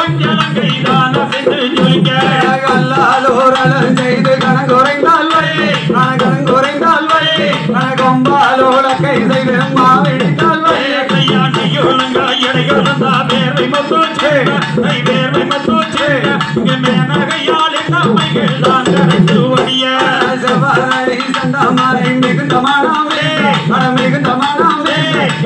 வஞ்சலங்கை தான சென்று ஜொலிக்க கல்லாலோரலம் வழி கணக்குறைந்தால் கை செய்து மாவிடித்தால் வழி மிகுந்த மனமே மிகுந்த மனமே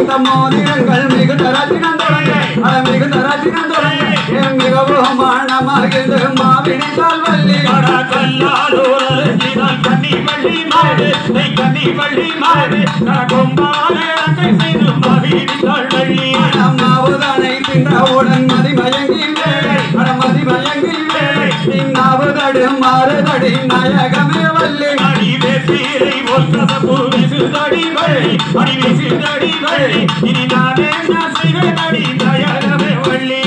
அணிந்த மோதிரங்கள் மிகுந்த ரத்தினம் தொடங்க அட மிகுந்த ரத்தினம் தொடங்க மிகவும் மானமாகிது மாவிடித்தால் வள்ளி அம்மாவுதனை தின்றவுடன் மதிமயங்கி வேலை மதிமயங்கி வேலை இன்னாவுதடு மாறுதடி நாயகமே வள்ளி.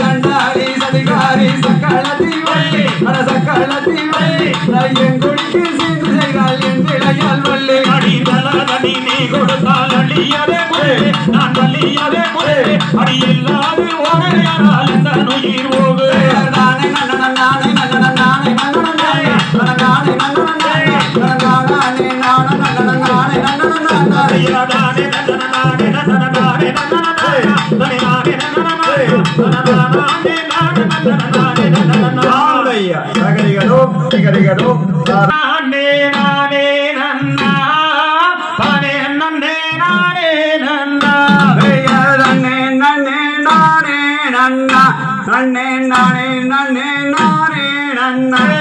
சண்டாரி சதிகாரி சக்களத்தி வள்ளி. அட சக்களத்தி வள்ளி. எங்குடிக்கு சீந்து செய்தால் என் இளையால் வள்ளி நானே நன்னன நானே நன்னன நானே நன்னன நானே நானே நன்னன நானே நானே நானே நன்னன நானே நன்னன நானே சிகரிகளோ நானே நானே நன்னா நானே நன்னே நானே நன்னா நன்னே நன்னே நானே நன்னா நன்னே நானே நன்னே நானே நன்னா நன்னே நானே நானே நன்னா